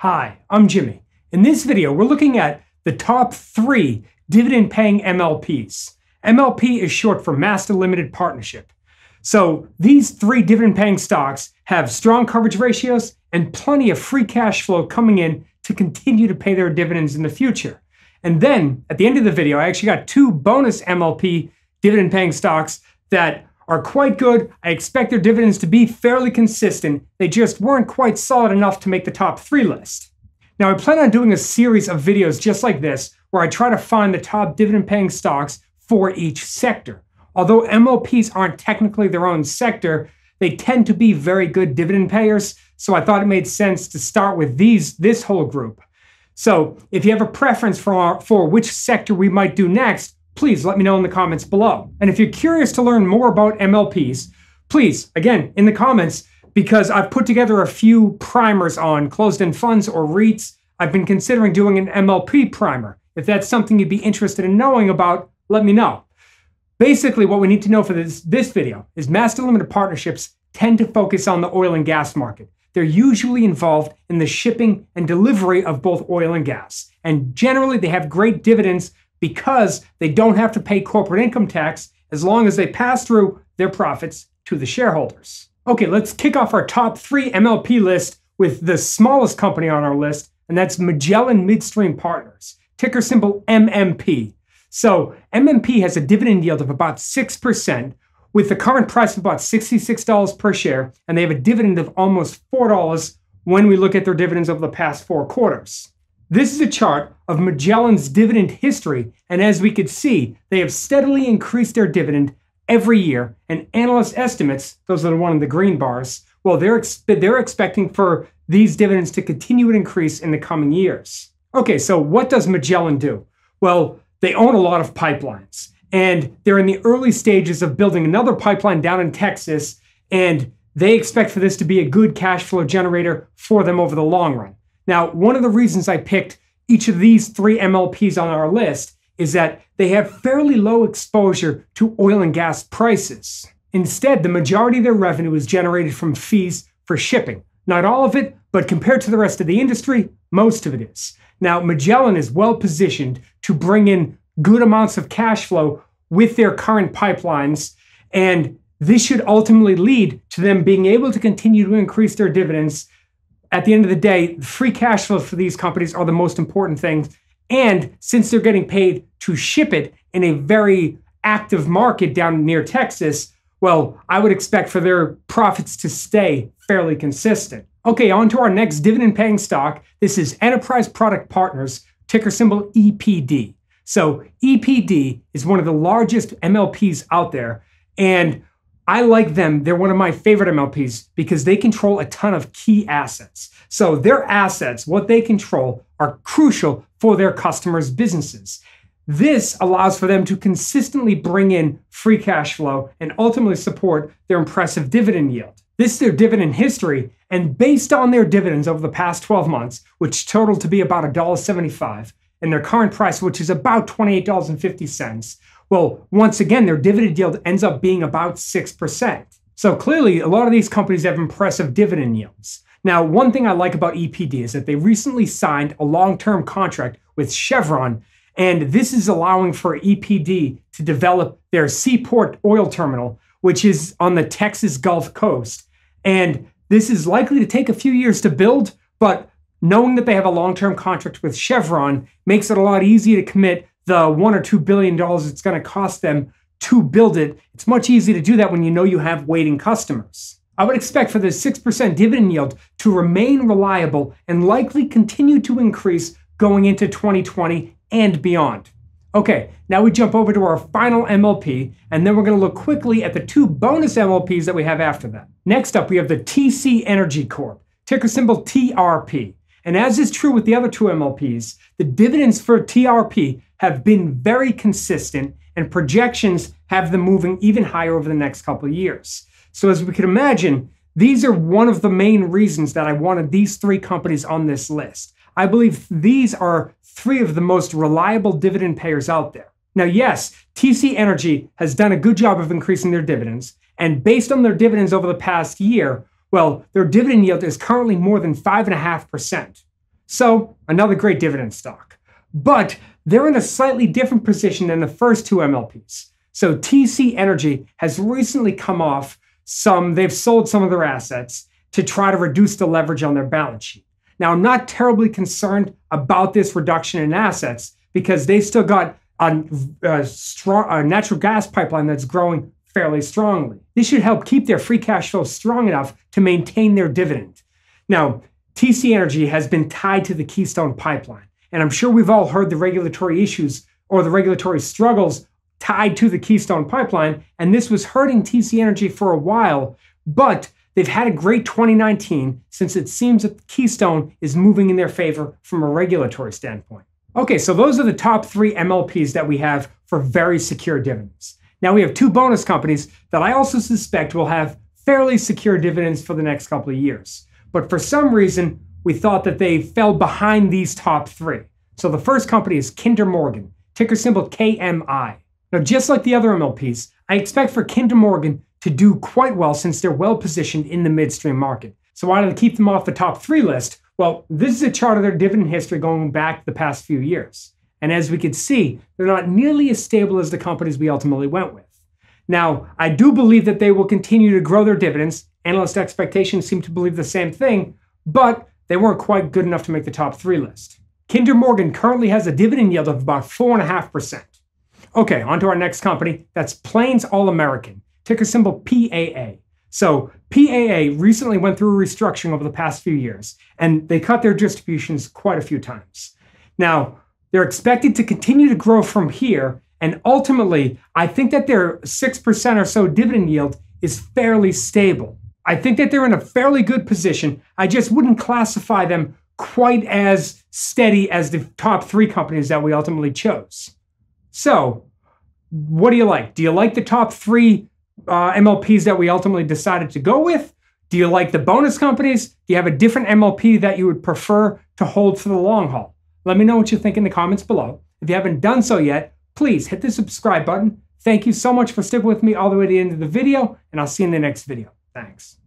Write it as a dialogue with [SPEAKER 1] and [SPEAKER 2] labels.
[SPEAKER 1] Hi, I'm Jimmy. In this video, we're looking at the top three dividend paying MLPs. MLP is short for Master Limited Partnership. So these three dividend paying stocks have strong coverage ratios and plenty of free cash flow coming in to continue to pay their dividends in the future. And then at the end of the video, I actually got two bonus MLP dividend paying stocks that are quite good. I expect their dividends to be fairly consistent. They just weren't quite solid enough to make the top three list. Now, I plan on doing a series of videos just like this where I try to find the top dividend paying stocks for each sector. Although MLPs aren't technically their own sector, they tend to be very good dividend payers. So I thought it made sense to start with these, this whole group. So if you have a preference for, our, for which sector we might do next, please let me know in the comments below. And if you're curious to learn more about MLPs, please, again, in the comments, because I've put together a few primers on closed end funds or REITs. I've been considering doing an MLP primer. If that's something you'd be interested in knowing about, let me know. Basically, what we need to know for this, this video is master limited partnerships tend to focus on the oil and gas market. They're usually involved in the shipping and delivery of both oil and gas. And generally, they have great dividends because they don't have to pay corporate income tax as long as they pass through their profits to the shareholders. Okay, let's kick off our top three MLP list with the smallest company on our list, and that's Magellan Midstream Partners, ticker symbol MMP. So, MMP has a dividend yield of about 6%, with the current price of about $66 per share, and they have a dividend of almost $4 when we look at their dividends over the past four quarters. This is a chart of Magellan's dividend history, and as we could see, they have steadily increased their dividend every year, and analyst estimates, those are the one in the green bars, well, they're, ex- they're expecting for these dividends to continue to increase in the coming years. Okay, so what does Magellan do? Well, they own a lot of pipelines, and they're in the early stages of building another pipeline down in Texas, and they expect for this to be a good cash flow generator for them over the long run. Now, one of the reasons I picked each of these three MLPs on our list is that they have fairly low exposure to oil and gas prices. Instead, the majority of their revenue is generated from fees for shipping. Not all of it, but compared to the rest of the industry, most of it is. Now, Magellan is well positioned to bring in good amounts of cash flow with their current pipelines, and this should ultimately lead to them being able to continue to increase their dividends at the end of the day, free cash flow for these companies are the most important things. And since they're getting paid to ship it in a very active market down near Texas, well, I would expect for their profits to stay fairly consistent. Okay, on to our next dividend paying stock. This is Enterprise Product Partners, ticker symbol EPD. So, EPD is one of the largest MLPs out there. And I like them. They're one of my favorite MLPs because they control a ton of key assets. So their assets, what they control, are crucial for their customers' businesses. This allows for them to consistently bring in free cash flow and ultimately support their impressive dividend yield. This is their dividend history, and based on their dividends over the past 12 months, which total to be about $1.75, and their current price, which is about $28.50, well, once again, their dividend yield ends up being about 6%. So clearly, a lot of these companies have impressive dividend yields. Now, one thing I like about EPD is that they recently signed a long term contract with Chevron, and this is allowing for EPD to develop their Seaport oil terminal, which is on the Texas Gulf Coast. And this is likely to take a few years to build, but knowing that they have a long term contract with Chevron makes it a lot easier to commit the one or two billion dollars it's going to cost them to build it, it's much easier to do that when you know you have waiting customers. I would expect for the 6% dividend yield to remain reliable and likely continue to increase going into 2020 and beyond. Okay, now we jump over to our final MLP, and then we're going to look quickly at the two bonus MLPs that we have after that. Next up, we have the TC Energy Corp, ticker symbol TRP. And as is true with the other two MLPs, the dividends for TRP have been very consistent and projections have them moving even higher over the next couple of years. So, as we can imagine, these are one of the main reasons that I wanted these three companies on this list. I believe these are three of the most reliable dividend payers out there. Now, yes, TC Energy has done a good job of increasing their dividends, and based on their dividends over the past year, well, their dividend yield is currently more than 5.5%. So, another great dividend stock. But they're in a slightly different position than the first two MLPs. So, TC Energy has recently come off some, they've sold some of their assets to try to reduce the leverage on their balance sheet. Now, I'm not terribly concerned about this reduction in assets because they've still got a, a, strong, a natural gas pipeline that's growing fairly strongly. This should help keep their free cash flow strong enough to maintain their dividend. Now, TC Energy has been tied to the Keystone pipeline, and I'm sure we've all heard the regulatory issues or the regulatory struggles tied to the Keystone pipeline, and this was hurting TC Energy for a while, but they've had a great 2019 since it seems that Keystone is moving in their favor from a regulatory standpoint. Okay, so those are the top three MLPs that we have for very secure dividends. Now we have two bonus companies that I also suspect will have fairly secure dividends for the next couple of years. But for some reason, we thought that they fell behind these top three. So the first company is Kinder Morgan, ticker symbol KMI. Now, just like the other MLPs, I expect for Kinder Morgan to do quite well since they're well positioned in the midstream market. So why did I keep them off the top three list? Well, this is a chart of their dividend history going back the past few years. And as we could see, they're not nearly as stable as the companies we ultimately went with. Now, I do believe that they will continue to grow their dividends. Analyst expectations seem to believe the same thing, but they weren't quite good enough to make the top three list. Kinder Morgan currently has a dividend yield of about 4.5%. Okay, on to our next company. That's Plains All American, ticker symbol PAA. So, PAA recently went through a restructuring over the past few years, and they cut their distributions quite a few times. Now, they're expected to continue to grow from here. And ultimately, I think that their 6% or so dividend yield is fairly stable. I think that they're in a fairly good position. I just wouldn't classify them quite as steady as the top three companies that we ultimately chose. So, what do you like? Do you like the top three uh, MLPs that we ultimately decided to go with? Do you like the bonus companies? Do you have a different MLP that you would prefer to hold for the long haul? Let me know what you think in the comments below. If you haven't done so yet, please hit the subscribe button. Thank you so much for sticking with me all the way to the end of the video, and I'll see you in the next video. Thanks.